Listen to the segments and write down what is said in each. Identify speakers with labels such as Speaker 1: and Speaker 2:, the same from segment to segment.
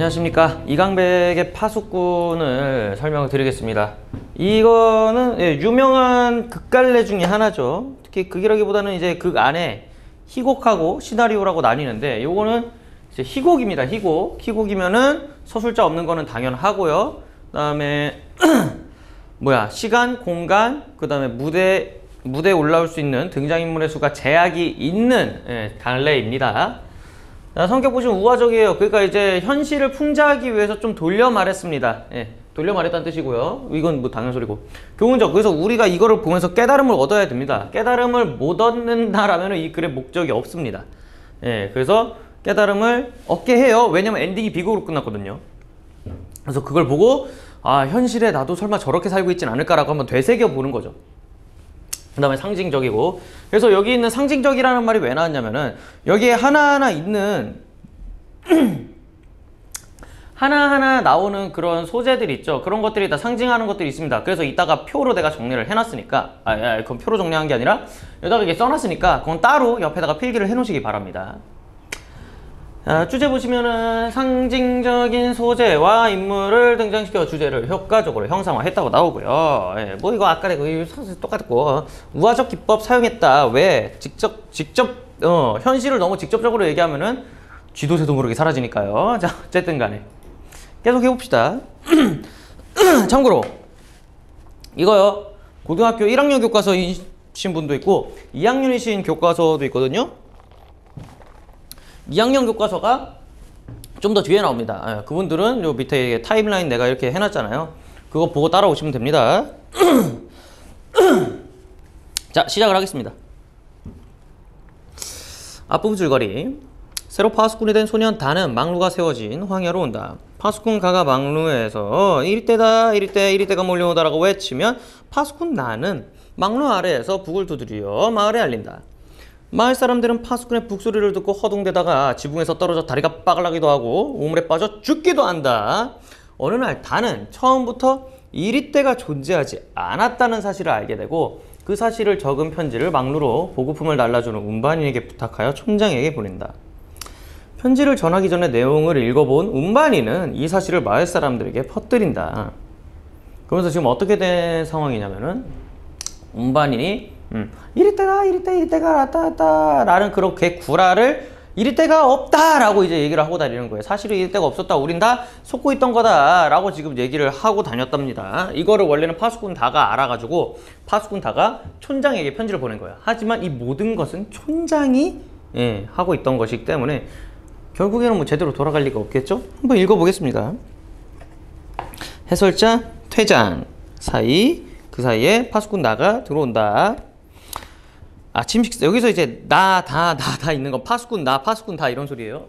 Speaker 1: 안녕하십니까. 이강백의 파수꾼을 설명을 드리겠습니다. 이거는 예, 유명한 극갈래 중에 하나죠. 특히 극이라기보다는 이제 극 안에 희곡하고 시나리오라고 나뉘는데 요거는 이제 희곡입니다. 희곡. 희곡이면은 서술자 없는 거는 당연하고요. 그 다음에 뭐야 시간 공간 그 다음에 무대 무대에 올라올 수 있는 등장인물의 수가 제약이 있는 예, 갈래입니다 자, 성격 보시면 우화적이에요. 그러니까 이제 현실을 풍자하기 위해서 좀 돌려 말했습니다. 예, 돌려 말했다는 뜻이고요. 이건 뭐 당연 소리고. 교훈적. 그래서 우리가 이거를 보면서 깨달음을 얻어야 됩니다. 깨달음을 못 얻는다라면 이 글의 목적이 없습니다. 예, 그래서 깨달음을 얻게 해요. 왜냐면 엔딩이 비극으로 끝났거든요. 그래서 그걸 보고 아 현실에 나도 설마 저렇게 살고 있진 않을까라고 한번 되새겨 보는 거죠. 그 다음에 상징적이고. 그래서 여기 있는 상징적이라는 말이 왜 나왔냐면은 여기에 하나하나 있는 하나하나 나오는 그런 소재들 있죠. 그런 것들이 다 상징하는 것들이 있습니다. 그래서 이따가 표로 내가 정리를 해놨으니까 아, 아 그건 표로 정리한 게 아니라 여기다가 이게 써놨으니까 그건 따로 옆에다가 필기를 해놓으시기 바랍니다 자, 주제 보시면은 상징적인 소재와 인물을 등장시켜 주제를 효과적으로 형상화했다고 나오고요. 예, 뭐 이거 아까 그 똑같고 우화적 기법 사용했다. 왜 직접 직접 어, 현실을 너무 직접적으로 얘기하면은 쥐도새도 모르게 사라지니까요. 자 어쨌든 간에 계속 해봅시다. 참고로 이거요 고등학교 1학년 교과서이신 분도 있고 2학년이신 교과서도 있거든요. 2학년 교과서가 좀 더 뒤에 나옵니다. 예, 그분들은 요 밑에 타임라인 내가 이렇게 해놨잖아요. 그거 보고 따라오시면 됩니다. 자, 시작을 하겠습니다. 앞부분 줄거리. 새로 파수꾼이 된 소년 단은 망루가 세워진 황야로 온다. 파수꾼 가가 망루에서 이리때다 이리때 이리때가 몰려오다라고 외치면 파수꾼 나는 망루 아래에서 북을 두드려 마을에 알린다. 마을 사람들은 파수꾼의 북소리를 듣고 허둥대다가 지붕에서 떨어져 다리가 빠글나기도 하고 우물에 빠져 죽기도 한다. 어느 날 단은 처음부터 이리때가 존재하지 않았다는 사실을 알게 되고 그 사실을 적은 편지를 막루로 보급품을 날라주는 운반인에게 부탁하여 촌장에게 보낸다. 편지를 전하기 전에 내용을 읽어본 운반인은 이 사실을 마을 사람들에게 퍼뜨린다. 그러면서 지금 어떻게 된 상황이냐면은 운반인이 음, 이리 때가 이리 때 이리 때가 왔다 왔다 라는 그렇게 구라를 이리 때가 없다 라고 이제 얘기를 하고 다니는 거예요. 사실은 이리 때가 없었다. 우린 다 속고 있던 거다 라고 지금 얘기를 하고 다녔답니다. 이거를 원래는 파수꾼 다가 알아가지고 파수꾼 다가 촌장에게 편지를 보낸 거야. 하지만 이 모든 것은 촌장이 예, 하고 있던 것이기 때문에 결국에는 뭐 제대로 돌아갈 리가 없겠죠? 한번 읽어보겠습니다. 해설자 퇴장 사이 그 사이에 파수꾼 나가 들어온다 아침 식사 여기서 이제 나 다 나 다 있는 거 파수꾼 나 파수꾼 다 이런 소리예요.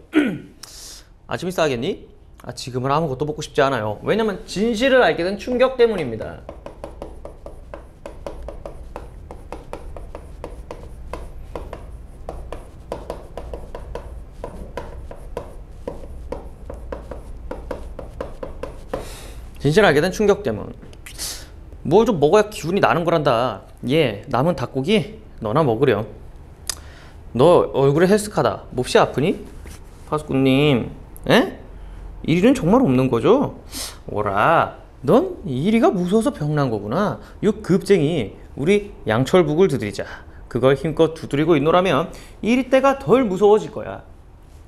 Speaker 1: 아침 식사 하겠니? 아 지금은 아무것도 먹고 싶지 않아요. 왜냐면 진실을 알게 된 충격 때문입니다. 진실을 알게 된 충격 때문. 뭘좀 먹어야 기운이 나는 거란다. 예, 남은 닭고기 너나 먹으렴. 너 얼굴에 헬스카다. 몹시 아프니? 파수꾼님, 에? 일은 정말 없는 거죠? 오라, 넌 이리가 무서워서 병난 거구나. 요 급쟁이, 우리 양철북을 두드리자. 그걸 힘껏 두드리고 있노라면 이리 때가 덜 무서워질 거야.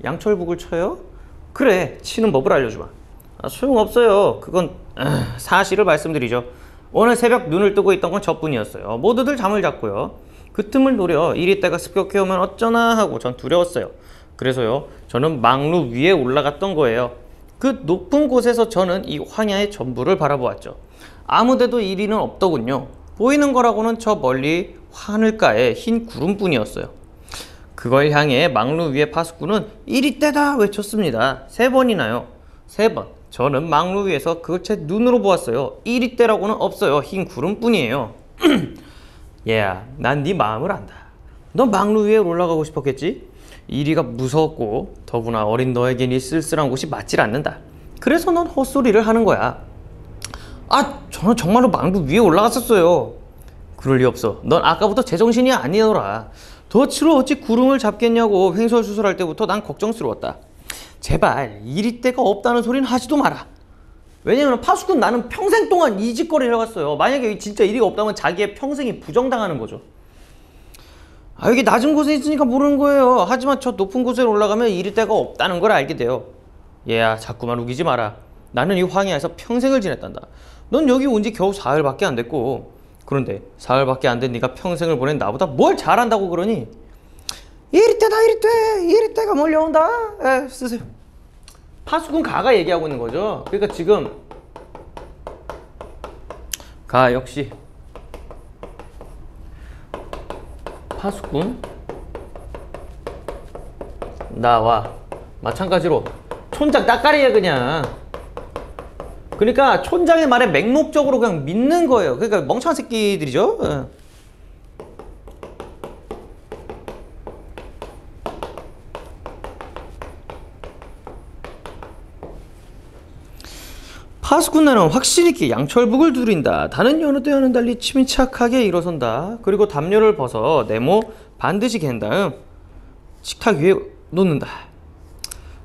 Speaker 1: 양철북을 쳐요? 그래, 치는 법을 알려주마. 아, 소용없어요. 그건 아, 사실을 말씀드리죠. 오늘 새벽 눈을 뜨고 있던 건 저뿐이었어요. 모두들 잠을 잤고요. 그 틈을 노려 이리 때가 습격해 오면 어쩌나 하고 전 두려웠어요. 그래서요, 저는 망루 위에 올라갔던 거예요. 그 높은 곳에서 저는 이 황야의 전부를 바라보았죠. 아무데도 이리는 없더군요. 보이는 거라고는 저 멀리 하늘가에 흰 구름뿐이었어요. 그걸 향해 망루 위의 파수꾼은 이리 때다 외쳤습니다. 세 번이나요. 세 번. 저는 망루 위에서 그걸 제 눈으로 보았어요. 이리 때라고는 없어요. 흰 구름뿐이에요. 얘야, 난네 마음을 안다. 너 망루 위에 올라가고 싶었겠지? 이리가 무서웠고 더구나 어린 너에겐 이 쓸쓸한 곳이 맞질 않는다. 그래서 넌 헛소리를 하는 거야. 아, 저는 정말로 망루 위에 올라갔었어요. 그럴 리 없어. 넌 아까부터 제정신이 아니더라. 덫으로 어찌 구름을 잡겠냐고 횡설수설할 때부터 난 걱정스러웠다. 제발 이리 때가 없다는 소리는 하지도 마라. 왜냐면 파수꾼 나는 평생 동안 이 짓거리를 해왔어요. 만약에 진짜 이리가 없다면 자기의 평생이 부정당하는 거죠. 아 여기 낮은 곳에 있으니까 모르는 거예요. 하지만 저 높은 곳에 올라가면 이리 때가 없다는 걸 알게 돼요. 얘야 자꾸만 우기지 마라. 나는 이 황야에서 평생을 지냈단다. 넌 여기 온 지 겨우 사흘밖에 안 됐고 그런데 사흘밖에 안 된 네가 평생을 보낸 나보다 뭘 잘한다고 그러니? 이리 때다 이리 때 이리 때가 몰려온다. 에 쓰세요. 파수꾼 가가 얘기하고 있는 거죠. 그러니까 지금 가 역시 파수꾼 나와 마찬가지로 촌장 따까리야 그냥. 그러니까 촌장의 말에 맹목적으로 그냥 믿는 거예요. 그러니까 멍청한 새끼들이죠 예. 파수꾼나는 확실히 있게 양철북을 두린다. 다른 여느 때와는 달리 침착하게 일어선다. 그리고 담요를 벗어 네모 반드시 갠 다음 식탁 위에 놓는다.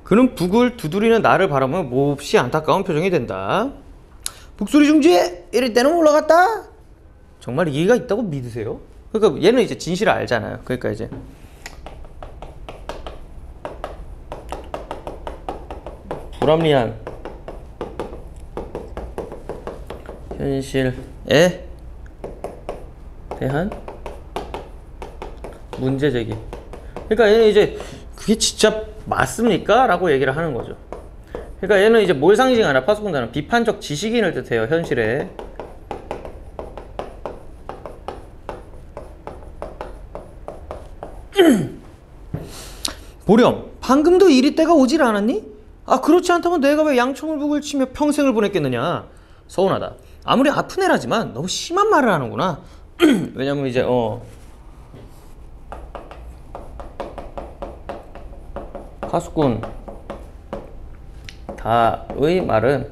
Speaker 1: 그는 북을 두드리는 나를 바라보며 몹시 안타까운 표정이 된다. 북소리 중지에 이럴 때는 올라갔다. 정말 이해가 있다고 믿으세요? 그러니까 얘는 이제 진실을 알잖아요. 그러니까 이제 불합리한 현실에 대한 문제 제기. 그러니까 얘는 이제 그게 진짜 맞습니까? 라고 얘기를 하는 거죠. 그러니까 얘는 이제 뭘 상징하나 파수꾼단은 비판적 지식인을 뜻해요, 현실에. 보렴, 방금도 이리 때가 오질 않았니? 아, 그렇지 않다면 내가 왜 양청을 북을 치며 평생을 보냈겠느냐? 서운하다. 아무리 아픈 애라지만 너무 심한 말을 하는구나. 왜냐면 이제 어 파수꾼 다의 말은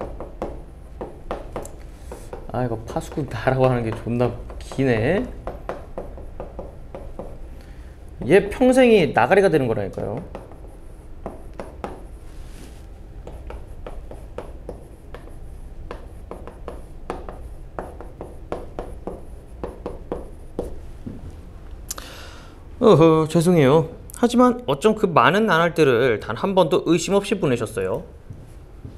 Speaker 1: 아 이거 파수꾼 다라고 하는 게 존나 기네. 얘 평생이 나가리가 되는 거라니까요. 어허 죄송해요. 하지만 어쩜 그 많은 나날들을 단 한 번도 의심 없이 보내셨어요?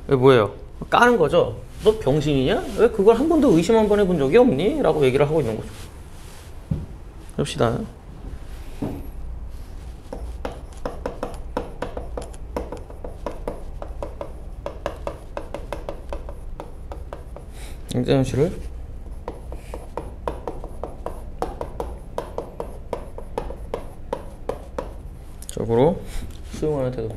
Speaker 1: 왜 뭐예요? 까는 거죠? 너 병신이냐? 왜 그걸 한 번도 의심 한 번 해본 적이 없니? 라고 얘기를 하고 있는 거죠. 봅시다. 씨를 적으로 태도.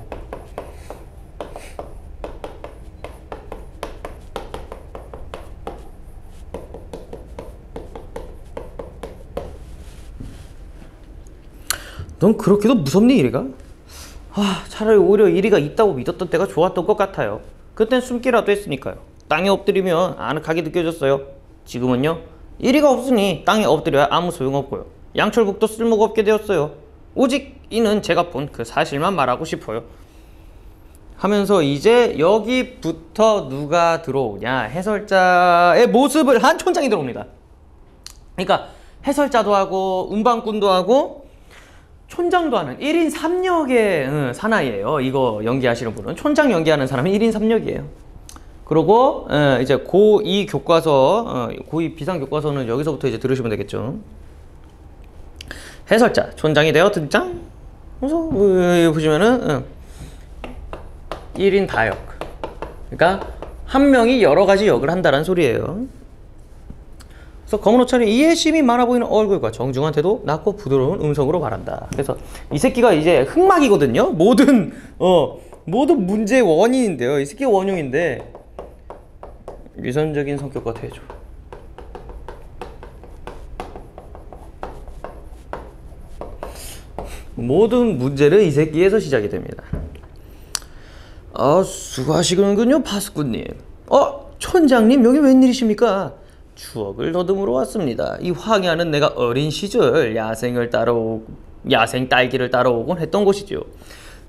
Speaker 1: 넌 그렇게도 무섭니 이리가? 아 차라리 오히려 이리가 있다고 믿었던 때가 좋았던 것 같아요. 그땐 숨기라도 했으니까요. 땅에 엎드리면 아늑하게 느껴졌어요. 지금은요 이리가 없으니 땅에 엎드려야 아무 소용없고요. 양철북도 쓸모가 없게 되었어요. 오직 이는 제가 본 그 사실만 말하고 싶어요. 하면서 이제 여기부터 누가 들어오냐 해설자의 모습을 한 촌장이 들어옵니다. 그러니까 해설자도 하고 음반꾼도 하고 촌장도 하는 1인 3역의 사나이예요. 이거 연기하시는 분은 촌장 연기하는 사람은 1인 3역이에요. 그리고 이제 고2 교과서, 고2 비상 교과서는 여기서부터 이제 들으시면 되겠죠. 해설자 촌장이 되어 등장. 그래서 보시면은 1인 다역. 그러니까 한 명이 여러 가지 역을 한다는 소리예요. 그래서 검은 옷차림 이해심이 많아 보이는 얼굴과 정중한 태도 낮고 부드러운 음성으로 말한다. 그래서 이 새끼가 이제 흑막이거든요. 모든 어 모든 문제의 원인인데요. 이 새끼가 원흉인데 위선적인 성격과 태조. 모든 문제는 이 새끼에서 시작이 됩니다. 아, 수고하시는군요, 파스꾼님. 어, 촌장님, 여기 웬일이십니까? 추억을 더듬으러 왔습니다. 이 황야는 내가 어린 시절 야생을 따라오, 야생 딸기를 따라오곤 했던 곳이죠.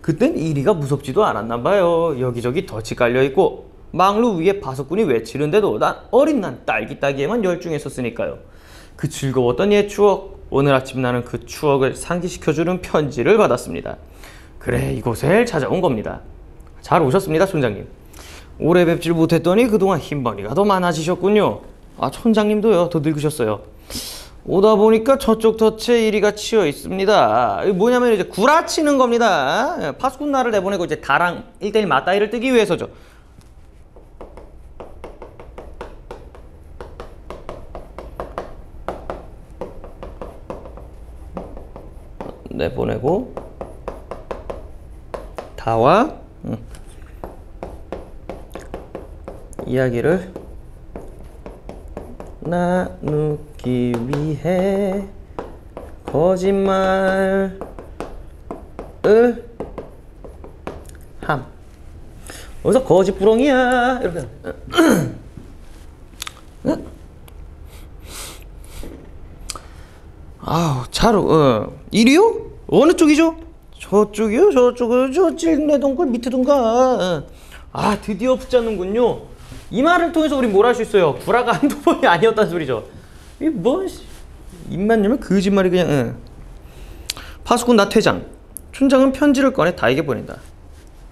Speaker 1: 그땐 이리가 무섭지도 않았나 봐요. 여기저기 덫이 깔려있고 망루 위에 바석꾼이 외치는데도 난 어린 난 딸기 따기에만 열중했었으니까요. 그 즐거웠던 옛 추억 오늘 아침 나는 그 추억을 상기시켜주는 편지를 받았습니다. 그래 이곳을 찾아온 겁니다. 잘 오셨습니다 촌장님. 오래 뵙질 못했더니 그동안 흰머리가 더 많아지셨군요. 아 촌장님도요 더 늙으셨어요. 오다 보니까 저쪽 덫에 이리가 치여 있습니다. 뭐냐면 이제 구라치는 겁니다. 예, 파수꾼 나를 내보내고 이제 다랑 1대1 맞다이를 뜨기 위해서죠. 내보내고 다와 응. 이야기를 나누기 위해 거짓말을 함. 어디서 거짓부렁이야 이렇게. 아우 차로 어. 이리요? 어느 쪽이죠? 저쪽이요? 저쪽이요? 저 찔내 동굴 밑에 동가. 어. 아 드디어 붙잡는군요. 이 말을 통해서 우리 뭘 할 수 있어요? 구라가 한두 번이 아니었다는 소리죠. 이 뭐 입만 열면 거짓말이 그냥. 응. 파수꾼 나 퇴장. 촌장은 편지를 꺼내 다에게 보낸다.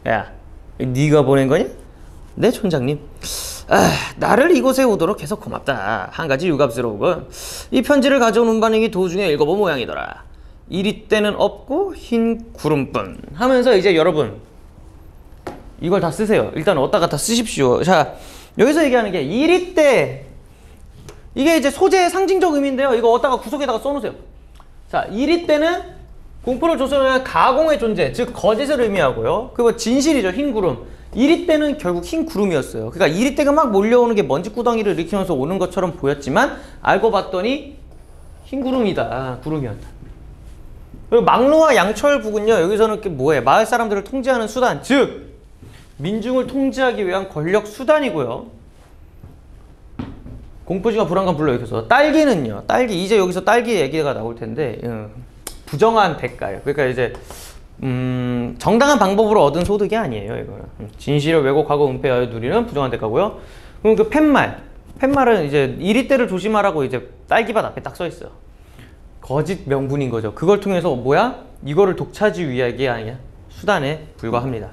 Speaker 1: 야, 네가 보낸 거냐? 네, 촌장님. 아, 나를 이곳에 오도록 해서 고맙다. 한 가지 유감스러우고 이 편지를 가져온 운반행이 도중에 읽어본 모양이더라. 이리 때는 없고 흰 구름뿐 하면서 이제 여러분 이걸 다 쓰세요. 일단 어디다가 다 쓰십시오. 자, 여기서 얘기하는 게 이리 때 이게 이제 소재의 상징적 의미인데요. 이거 어디다가 구석에다가 써놓으세요. 자, 이리 때는 공포를 조성하는 가공의 존재, 즉 거짓을 의미하고요. 그리고 진실이죠, 흰 구름. 이리 때는 결국 흰 구름이었어요. 그러니까 이리 때가 막 몰려오는 게 먼지 구덩이를 일으키면서 오는 것처럼 보였지만 알고 봤더니 흰 구름이다, 구름이었다. 그리고 막루와 양철북은요, 여기서는 뭐예요? 마을 사람들을 통제하는 수단, 즉 민중을 통제하기 위한 권력 수단이고요. 공포지가 불안감 불러 일으켜서 딸기는요. 딸기 이제 여기서 딸기 얘기가 나올 텐데 음, 부정한 대가예요. 그러니까 이제 음, 정당한 방법으로 얻은 소득이 아니에요. 이거는 음, 진실을 왜곡하고 은폐하여 누리는 부정한 대가고요. 그럼 그 팻말, 팻말은 이제 이리 때를 조심하라고 이제 딸기밭 앞에 딱 써 있어요. 거짓 명분인 거죠. 그걸 통해서 뭐야? 이거를 독차지 위하기 아니야 수단에 불과합니다.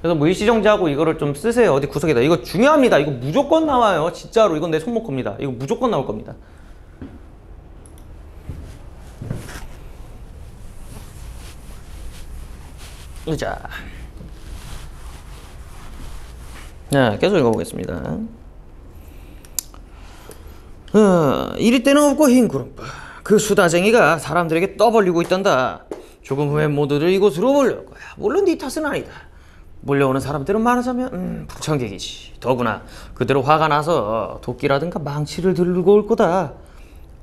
Speaker 1: 그래서 뭐 일시정지하고 이거를 좀 쓰세요. 어디 구석에다. 이거 중요합니다. 이거 무조건 나와요. 진짜로. 이건 내 손목 겁니다. 이거 무조건 나올 겁니다. 자. 자, 계속 읽어보겠습니다. 어, 이리 때는 없고 흰 구름바. 그 수다쟁이가 사람들에게 떠벌리고 있단다. 조금 후에 모두들 이곳으로 몰려올 거야. 물론 네 탓은 아니다. 몰려오는 사람들은 말하자면 음, 북청객이지. 더구나 그대로 화가 나서 도끼라든가 망치를 들고 올 거다.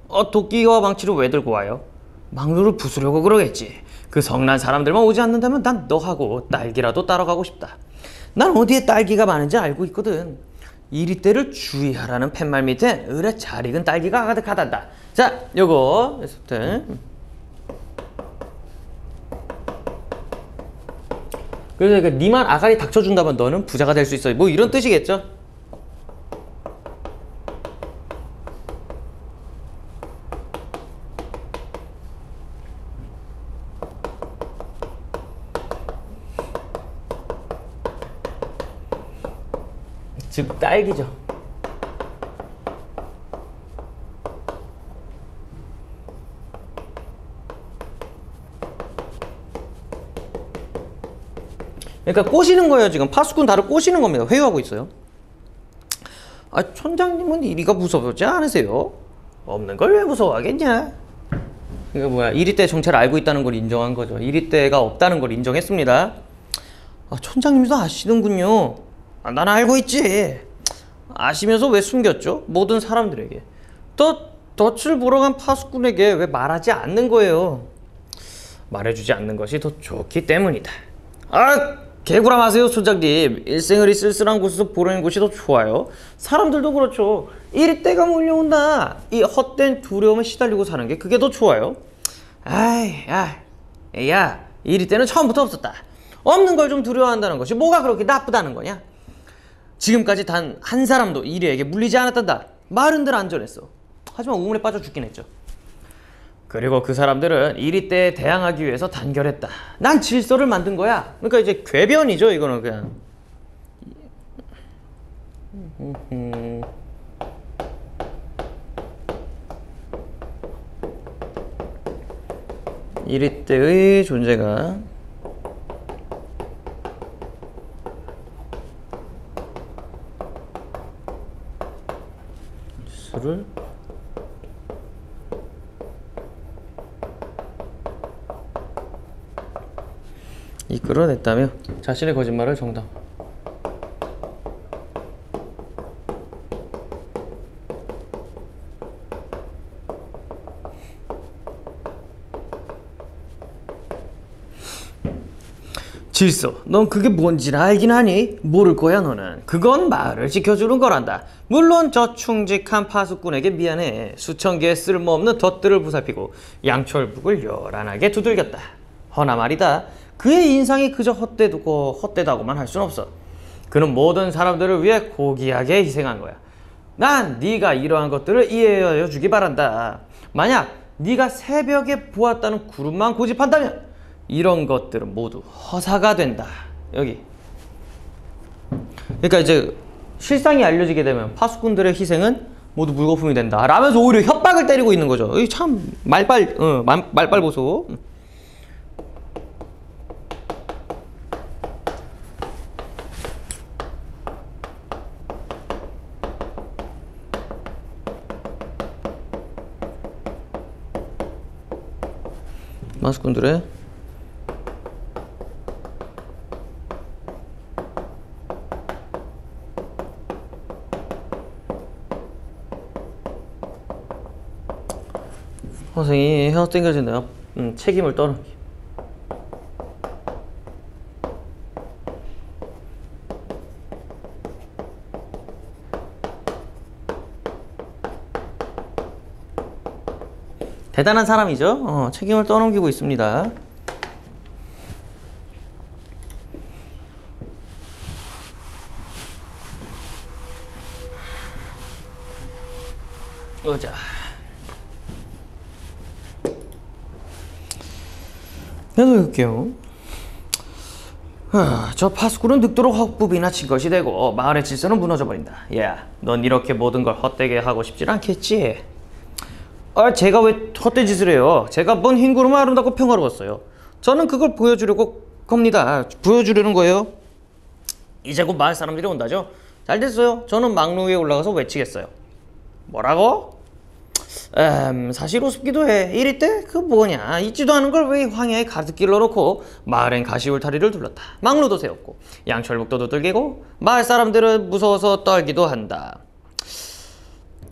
Speaker 1: 어, 도끼와 망치를 왜 들고 와요? 망루를 부수려고 그러겠지. 그 성난 사람들만 오지 않는다면 난 너하고 딸기라도 따라가고 싶다. 난 어디에 딸기가 많은지 알고 있거든. 이리 때를 주의하라는 팻말 밑에 을에 잘 익은 딸기가 가득하단다. 자, 요거 여기서부터 그래서 그러니까 니만 아가리 닥쳐준다면 너는 부자가 될 수 있어. 뭐 이런 뜻이겠죠? 즉 딸기죠. 그러니까 꼬시는 거예요 지금. 파수꾼 다를 꼬시는 겁니다. 회유하고 있어요. 아 촌장님은 이리가 무서워지 않으세요? 없는 걸 왜 무서워하겠냐? 그러니까 뭐야 이리 때 정체를 알고 있다는 걸 인정한 거죠. 이리 때가 없다는 걸 인정했습니다. 아 촌장님도 아시는군요 아, 나는 알고 있지. 아시면서 왜 숨겼죠? 모든 사람들에게. 또 덫을 보러 간 파수꾼에게 왜 말하지 않는 거예요? 말해주지 않는 것이 더 좋기 때문이다. 아 개구라 마세요 소장님. 일생을 이 쓸쓸한 곳에서 보내는 곳이 더 좋아요. 사람들도 그렇죠. 이리 때가 몰려온다. 이 헛된 두려움에 시달리고 사는 게 그게 더 좋아요. 아이 야, 야 이리 때는 처음부터 없었다. 없는 걸 좀 두려워한다는 것이 뭐가 그렇게 나쁘다는 거냐? 지금까지 단 한 사람도 이리에게 물리지 않았단다. 말은들 안전했어. 하지만 우물에 빠져 죽긴 했죠. 그리고 그 사람들은 이리 때에 대항하기 위해서 단결했다. 난 질서를 만든 거야. 그러니까 이제 궤변이죠. 이거는 그냥. 이리 때의 존재가 수를 이끌어냈다며 자신의 거짓말을 정당. 질서, 넌 그게 뭔지는 알긴 하니? 모를 거야 너는. 그건 말을 지켜주는 거란다. 물론 저 충직한 파수꾼에게 미안해. 수천 개의 쓸모없는 덫들을 부살피고 양철북을 요란하게 두들겼다. 허나 말이다. 그의 인상이 그저 헛되고 헛되다고만 할 순 없어. 그는 모든 사람들을 위해 고귀하게 희생한 거야. 난 네가 이러한 것들을 이해하여 주기 바란다. 만약 네가 새벽에 보았다는 구름만 고집한다면 이런 것들은 모두 허사가 된다. 여기. 그러니까 이제 실상이 알려지게 되면 파수꾼들의 희생은 모두 물거품이 된다. 라면서 오히려 협박을 때리고 있는 거죠. 이참 말빨 어, 말, 말빨 보소. 파수꾼들의 선생이 헤어 땡겨진대요. 음, 책임을 떠넘기. 대단한 사람이죠. 어, 책임을 떠넘기고 있습니다. 보자. 해놓을게요. 아, 저 파수꾼은 늙도록 헛부비나 친 것이 되고 마을의 질서는 무너져 버린다. 야, 넌 이렇게 모든 걸 헛되게 하고 싶진 않겠지? 아, 제가 왜 헛된 짓을 해요? 제가 뭔 흰 구름을 아름답고 평화로웠어요. 저는 그걸 보여주려고 겁니다. 보여주려는 거예요. 이제 곧 마을 사람들이 온다죠? 잘 됐어요. 저는 막루 위에 올라가서 외치겠어요. 뭐라고? 음, 사실 우습기도 해. 이리 때그 뭐냐 있지도 않은 걸 왜 황야에 가득 넣어놓고 마을엔 가시울타리를 둘렀다. 막루도 세웠고 양철목도 두들기고 마을 사람들은 무서워서 떨기도 한다.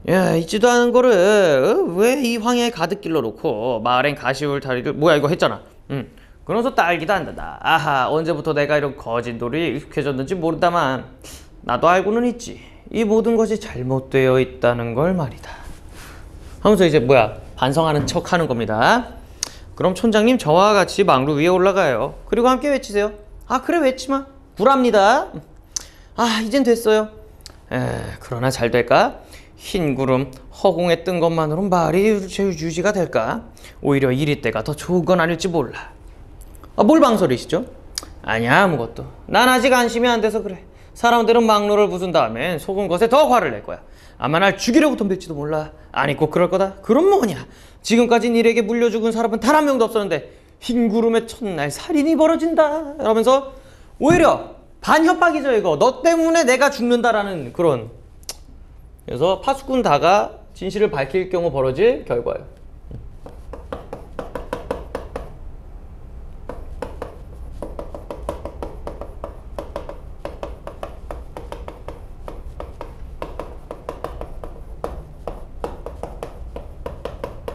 Speaker 1: 야 있지도 않은 거를 왜 이 황야에 가득 길러놓고 마을엔 가시울타리를 뭐야 이거 했잖아. 응. 그러면서 딸기도 한다. 아하 언제부터 내가 이런 거짓돌이 익숙해졌는지 모르다만 나도 알고는 있지. 이 모든 것이 잘못되어 있다는 걸 말이다. 하면서 이제 뭐야 반성하는 척 하는 겁니다. 그럼 촌장님 저와 같이 망루 위에 올라가요. 그리고 함께 외치세요. 아 그래 외치마. 구랍니다. 아 이젠 됐어요. 에 그러나 잘 될까? 흰 구름 허공에 뜬 것만으로 말이 유- 유지가 될까? 오히려 이리 때가 더 좋은 건 아닐지 몰라. 아, 뭘 망설이시죠? 아니야 아무것도. 난 아직 안심이 안 돼서 그래. 사람들은 막로를 부순 다음엔 속은 것에 더 화를 낼 거야. 아마 날 죽이려고 덤빌지도 몰라. 아니 꼭 그럴 거다. 그럼 뭐냐? 지금까지 일에게 물려 죽은 사람은 단 한 명도 없었는데 흰 구름의 첫날 살인이 벌어진다. 라면서 오히려 반협박이죠 이거. 너 때문에 내가 죽는다라는 그런. 그래서 파수꾼 다가 진실을 밝힐 경우 벌어질 결과예요.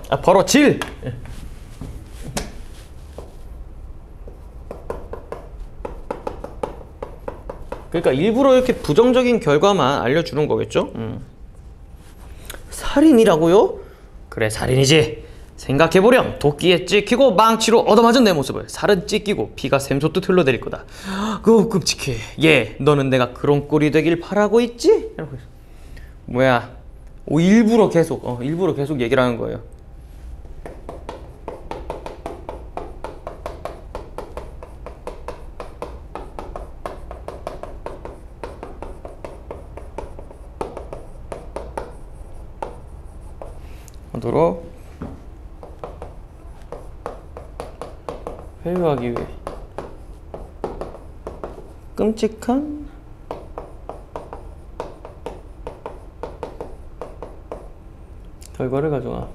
Speaker 1: 아, 벌어질. 그러니까 일부러 이렇게 부정적인 결과만 알려주는 거겠죠. 음. 살인이라고요? 그래 살인이지. 생각해보렴 도끼에 찍히고 망치로 얻어맞은 내 모습을 살은 찢기고 피가 샘솟듯 흘러내릴 거다 그거 끔찍해 예 너는 내가 그런 꼴이 되길 바라고 있지? 뭐야 오, 일부러 계속 어, 일부러 계속 얘기를 하는 거예요 하도록 회유하기 위해 끔찍한 결과를 가져와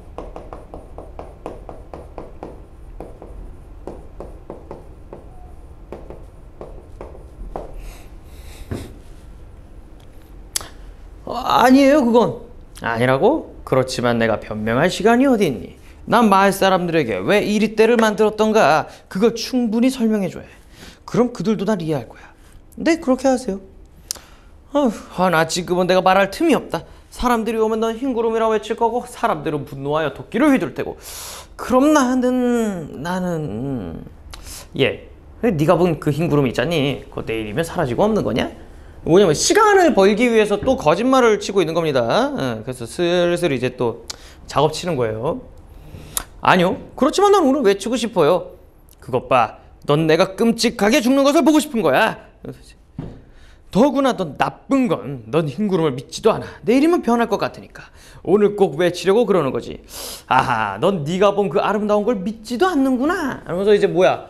Speaker 1: 어, 아니에요 그건. 아니라고? 그렇지만 내가 변명할 시간이 어디 있니? 난 마을 사람들에게 왜 이리 때를 만들었던가? 그걸 충분히 설명해줘야 해. 그럼 그들도 날 이해할 거야 네 그렇게 하세요. 아, 나 지금은 내가 말할 틈이 없다. 사람들이 오면 넌 흰구름이라고 외칠 거고 사람들은 분노하여 도끼를 휘둘 테고. 그럼 나는 나는 음, 예 네가 본 그 흰구름 있잖니. 그거 내일이면 사라지고 없는 거냐? 뭐냐면 시간을 벌기 위해서 또 거짓말을 치고 있는 겁니다. 예, 그래서 슬슬 이제 또 작업 치는 거예요. 아니요 그렇지만 난 오늘 외치고 싶어요. 그것 봐넌 내가 끔찍하게 죽는 것을 보고 싶은 거야 더구나 넌 나쁜 건 넌 흰구름을 믿지도 않아 내일이면 변할 것 같으니까 오늘 꼭 외치려고 그러는 거지 아하 넌 네가 본 그 아름다운 걸 믿지도 않는구나 하면서 이제 뭐야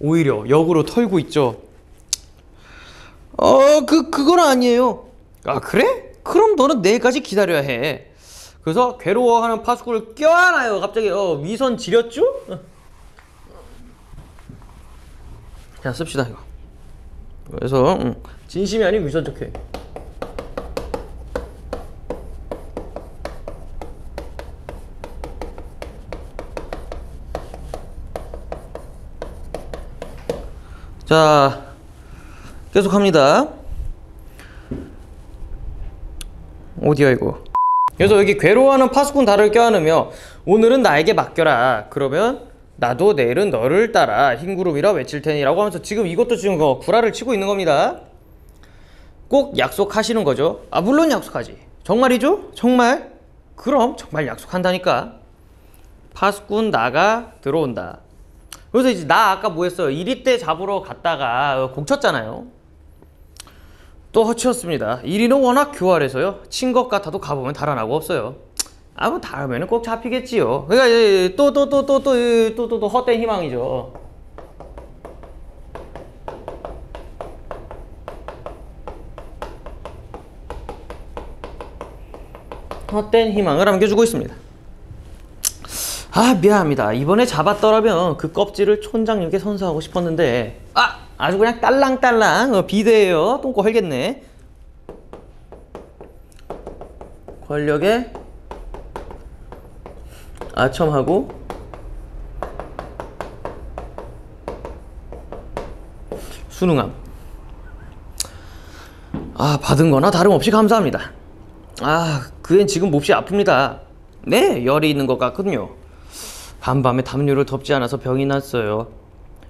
Speaker 1: 오히려 역으로 털고 있죠 어, 그, 그건 아니에요. 아, 그래? 그럼 너는 내일까지 기다려야 해. 그래서 괴로워하는 파수꾼을 껴안아요. 갑자기, 어, 위선 지렸죠? 어. 자, 씁시다, 이거. 그래서, 음, 진심이 아닌 위선 척해. 자, 계속 합니다. 어디야 이거? 그래서 여기 괴로워하는 파수꾼 달을 껴안으며 오늘은 나에게 맡겨라. 그러면 나도 내일은 너를 따라 흰구름이라 외칠 테니 라고 하면서 지금 이것도 지금 그 구라를 치고 있는 겁니다. 꼭 약속하시는 거죠. 아 물론 약속하지. 정말이죠? 정말? 그럼 정말 약속한다니까. 파수꾼 나가 들어온다. 그래서 이제 나 아까 뭐 했어요? 이리 때 잡으러 갔다가 곡 쳤잖아요. 또 허치였습니다. 1위는 워낙 교활해서요. 친 것 같아도 가보면 달아나고 없어요. 아뭐 다음에는 꼭 잡히겠지요. 그러니까 또 또 또 또 또 또 또 또 헛된 희망이죠. 헛된 희망을 안겨주고 있습니다. 아 미안합니다. 이번에 잡았더라면 그 껍질을 촌장님께 선사하고 싶었는데 아 아주 그냥 딸랑딸랑 어, 비대해요. 똥꼬 헐겠네. 권력에 아첨하고 순응함. 아 받은 거나 다름없이 감사합니다. 아 그 앤 지금 몹시 아픕니다. 네 열이 있는 것 같거든요. 밤밤에 담요를 덮지 않아서 병이 났어요.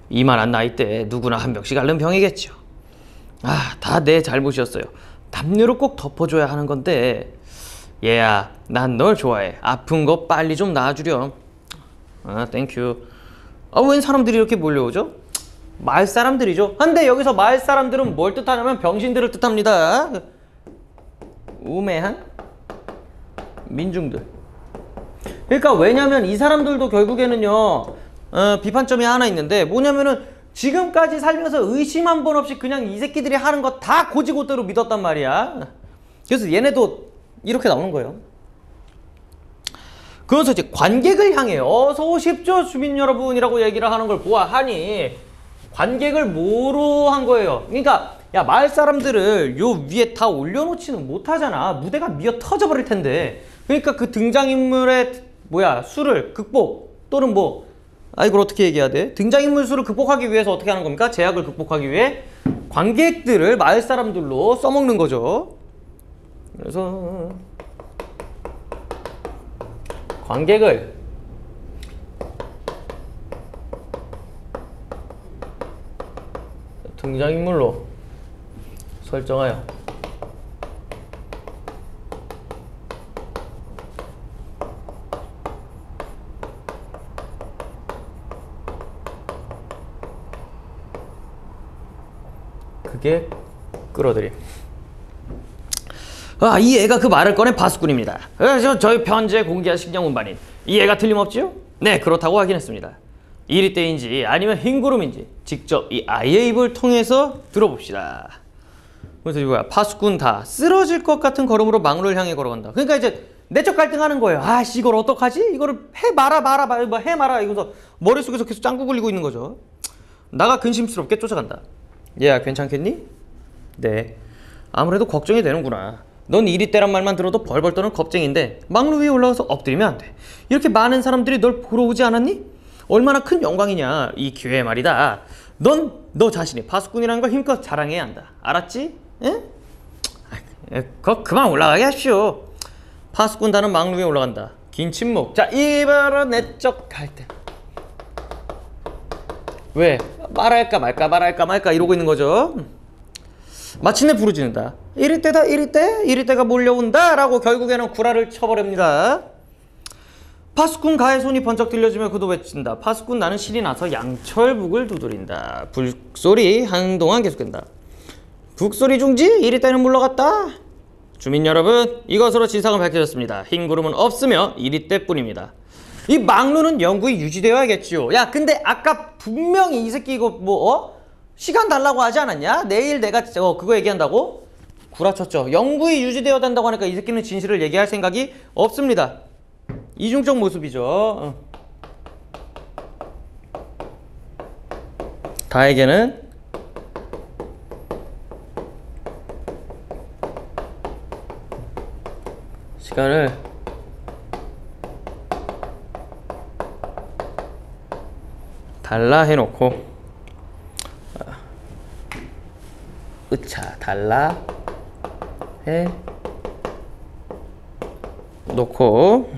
Speaker 1: 이만한 나이 때 누구나 한 병씩 앓는 병이겠죠. 아, 다 내 잘못이었어요. 담요를 꼭 덮어줘야 하는 건데. 얘야, 난 널 좋아해. 아픈 거 빨리 좀 나아주렴. 아, thank you. 아, 웬 사람들이 이렇게 몰려오죠? 마을 사람들이죠. 근데 여기서 마을 사람들은 뭘 뜻하냐면 병신들을 뜻합니다. 우매한 민중들. 그러니까 왜냐면 이 사람들도 결국에는요 어, 비판점이 하나 있는데 뭐냐면은 지금까지 살면서 의심 한 번 없이 그냥 이 새끼들이 하는 거 다 고지고대로 믿었단 말이야 그래서 얘네도 이렇게 나오는 거예요 그래서 이제 관객을 향해 어서 오십시오 주민 여러분이라고 얘기를 하는 걸 보아하니 관객을 뭐로 한 거예요 그러니까 야 마을 사람들을 요 위에 다 올려놓지는 못하잖아 무대가 미어 터져버릴 텐데 그러니까 그 등장인물의 뭐야 수를 극복 또는 뭐 아 이걸 어떻게 얘기해야 돼? 등장인물 수를 극복하기 위해서 어떻게 하는 겁니까? 제약을 극복하기 위해 관객들을 마을 사람들로 써먹는 거죠. 그래서 관객을 등장인물로 설정하여 그게 끌어들임. 아, 이 애가 그 말을 꺼낸 파수꾼입니다. 그래서 저희 편지에 공개한 식량 운반인 이 애가 틀림없지요? 네, 그렇다고 확인했습니다. 이리 때인지 아니면 흰 구름인지 직접 이 아이의 입을 통해서 들어봅시다. 그래서 이거야 파수꾼 다 쓰러질 것 같은 걸음으로 망루를 향해 걸어간다. 그러니까 이제 내적 갈등하는 거예요. 아씨 이걸 어떡하지? 이거를 해 말아 말아 말아 뭐해 말아 이러면서 머릿속에서 계속 짱구 굴리고 있는 거죠. 나가 근심스럽게 쫓아간다. 얘야 괜찮겠니? 네. 아무래도 걱정이 되는구나. 넌 이리 때란 말만 들어도 벌벌 떠는 겁쟁인데 막루 위에 올라가서 엎드리면 안 돼. 이렇게 많은 사람들이 널 보러 오지 않았니? 얼마나 큰 영광이냐 이 기회에 말이다. 넌 너 자신이 파수꾼이라는 걸 힘껏 자랑해야 한다. 알았지? 에? 아, 거 그만 올라가게 하십시오. 파수꾼 단은 막루 위에 올라간다. 긴 침묵. 자 이바로 내적 갈등. 왜? 말할까 말까 말할까 말까 이러고 있는 거죠. 마침내 부르짖는다. 이리 때다 이리 때 이리 때가 몰려온다 라고 결국에는 구라를 쳐버립니다. 파수꾼 가의 손이 번쩍 들려지며 그도 외친다. 파수꾼 나는 신이 나서 양철북을 두드린다. 북소리 한동안 계속된다. 북소리 중지 이리 때는 물러갔다. 주민 여러분 이것으로 진상은 밝혀졌습니다. 흰 구름은 없으며 이리 때뿐입니다. 이 막루는 영구히 유지되어야겠지요. 야 근데 아까 분명히 이 새끼 이거 뭐 어? 시간 달라고 하지 않았냐? 내일 내가 어, 그거 얘기한다고? 구라쳤죠. 영구히 유지되어야 된다고 하니까 이 새끼는 진실을 얘기할 생각이 없습니다. 이중적 모습이죠. 어. 다에게는 시간을 달라 해놓고 으차 달라 해. 놓고.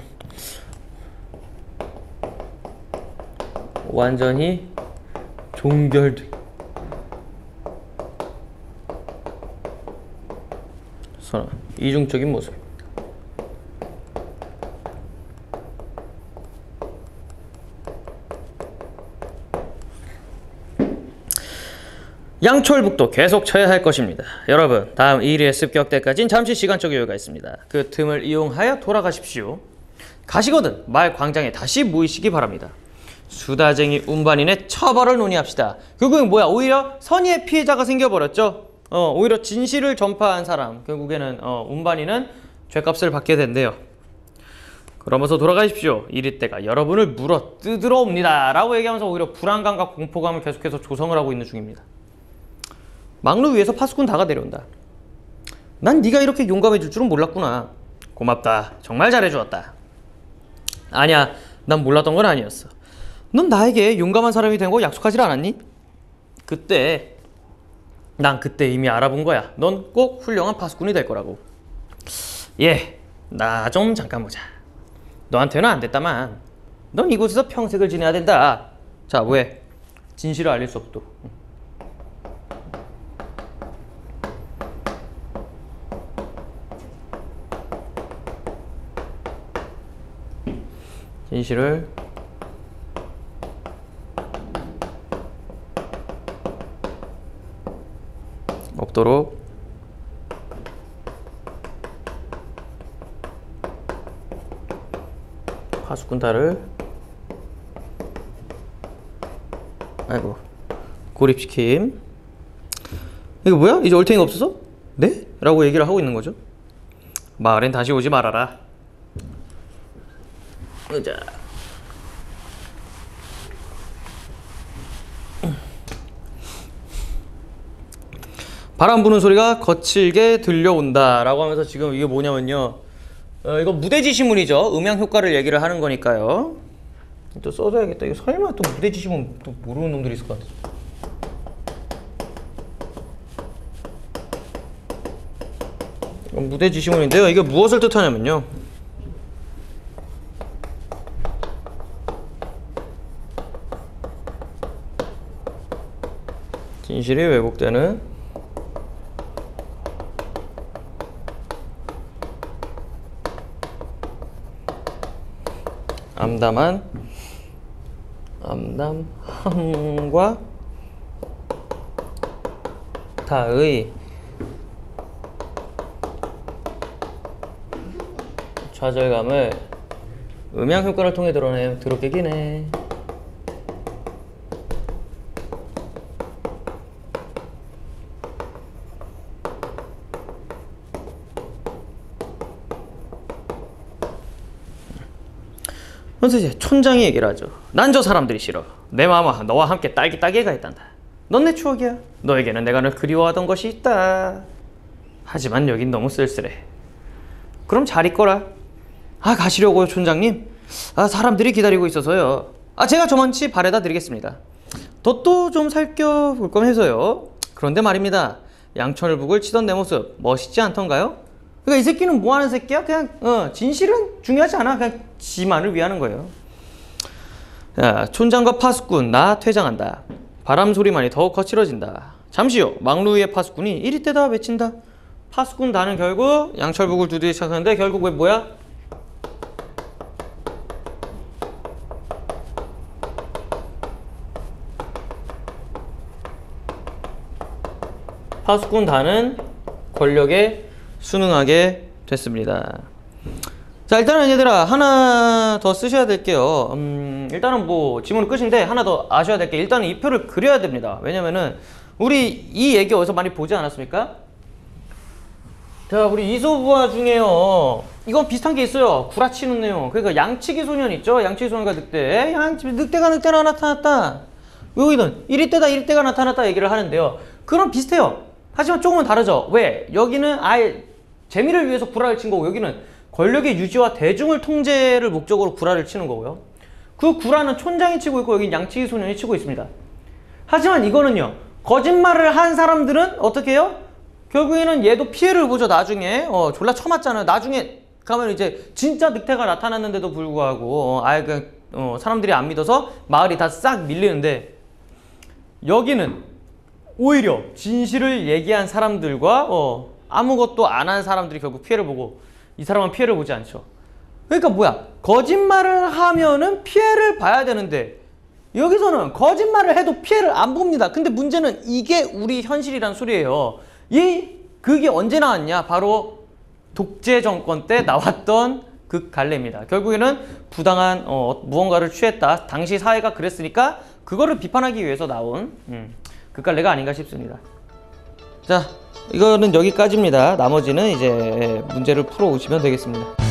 Speaker 1: 완전히 종결돼. 이중적인 모습 양철북도 계속 쳐야 할 것입니다. 여러분, 다음 1위의 습격 때까지는 잠시 시간적 여유가 있습니다. 그 틈을 이용하여 돌아가십시오. 가시거든 말 광장에 다시 모이시기 바랍니다. 수다쟁이 운반인의 처벌을 논의합시다. 결국엔 뭐야? 오히려 선의의 피해자가 생겨버렸죠. 어, 오히려 진실을 전파한 사람, 결국에는 어, 운반인은 죄값을 받게 된대요. 그러면서 돌아가십시오. 이리 때가 여러분을 물어 뜯으러 옵니다. 라고 얘기하면서 오히려 불안감과 공포감을 계속해서 조성을 하고 있는 중입니다. 막루 위에서 파수꾼 다가 내려온다. 난 네가 이렇게 용감해질 줄은 몰랐구나. 고맙다. 정말 잘해주었다. 아니야, 난 몰랐던 건 아니었어. 넌 나에게 용감한 사람이 된 거 약속하지 않았니? 그때 난 그때 이미 알아본 거야. 넌 꼭 훌륭한 파수꾼이 될 거라고. 예, 나 좀 잠깐 보자. 너한테는 안 됐다만, 넌 이곳에서 평생을 지내야 된다. 자, 왜? 진실을 알릴 수 없도. 진실을 없도록 파수꾼다를 아이고 고립시킴 이거 뭐야? 이제 얼탱이가 없어서? 네? 라고 얘기를 하고 있는 거죠 마을엔 다시 오지 말아라 의자 바람 부는 소리가 거칠게 들려온다 라고 하면서 지금 이게 뭐냐면요. 어, 이거 무대지시문이죠. 음향 효과를 얘기를 하는 거니까요. 또 써줘야겠다. 이거 설마 또 무대지시문 또 모르는 놈들이 있을 것 같아. 무대지시문인데요. 이게 무엇을 뜻하냐면요. 진실이 왜곡되는 암담한 암담함과 타의 좌절감을 음향 효과를 통해 드러내 드럽게 기네. 그래서 이제 촌장이 얘기를 하죠. 난 저 사람들이 싫어. 내 마음은 너와 함께 딸기 따개가 있단다. 넌 내 추억이야. 너에게는 내가 널 그리워하던 것이 있다. 하지만 여긴 너무 쓸쓸해. 그럼 잘 있거라. 아 가시려고요 촌장님? 아 사람들이 기다리고 있어서요. 아 제가 저만치 바래다 드리겠습니다. 돛도 좀 살펴볼 거면서요. 그런데 말입니다. 양천을북을 치던 내 모습 멋있지 않던가요? 그러니까 이 새끼는 뭐 하는 새끼야? 그냥 어, 진실은 중요하지 않아. 그냥 지만을 위하는 거예요. 야, 촌장과 파수꾼 나 퇴장한다. 바람 소리만이 더욱 거칠어진다. 잠시요. 막루 위의 파수꾼이 이리 때다 외친다. 파수꾼 다는 결국 양철북을 두드리 시작하는데 결국 왜 뭐야? 파수꾼 다는 권력에 순응하게 됐습니다. 자 일단은 얘들아 하나 더 쓰셔야 될게요. 음, 일단은 뭐 지문은 끝인데 하나 더 아셔야 될 게 일단은 이 표를 그려야 됩니다. 왜냐면은 우리 이 얘기 어디서 많이 보지 않았습니까? 자 우리 이소부화 중에요. 이건 비슷한 게 있어요. 구라치는 내용. 그러니까 양치기 소년 있죠? 양치기 소년과 늑대. 양 늑대가 늑대나 나타났다. 여기는 이리 때다 이리 때가 나타났다 얘기를 하는데요. 그럼 비슷해요. 하지만 조금은 다르죠. 왜? 여기는 아예 재미를 위해서 구라를 친 거고 여기는 권력의 유지와 대중을 통제를 목적으로 구라를 치는 거고요. 그 구라는 촌장이 치고 있고 여기 양치기 소년이 치고 있습니다. 하지만 이거는요. 거짓말을 한 사람들은 어떻게 해요? 결국에는 얘도 피해를 보죠. 나중에 어, 졸라 쳐맞잖아요. 나중에 가면 이제 진짜 늑대가 나타났는데도 불구하고 어, 아예 그 어, 사람들이 안 믿어서 마을이 다 싹 밀리는데 여기는 오히려 진실을 얘기한 사람들과 어, 아무것도 안 한 사람들이 결국 피해를 보고 이 사람은 피해를 보지 않죠. 그러니까 뭐야? 거짓말을 하면은 피해를 봐야 되는데 여기서는 거짓말을 해도 피해를 안 봅니다. 근데 문제는 이게 우리 현실이란 소리예요. 이 그게 언제 나왔냐? 바로 독재 정권 때 나왔던 그 갈래입니다. 결국에는 부당한 어, 무언가를 취했다. 당시 사회가 그랬으니까 그거를 비판하기 위해서 나온 음, 그 갈래가 아닌가 싶습니다. 자, 이거는 여기까지입니다. 나머지는 이제 문제를 풀어 오시면 되겠습니다.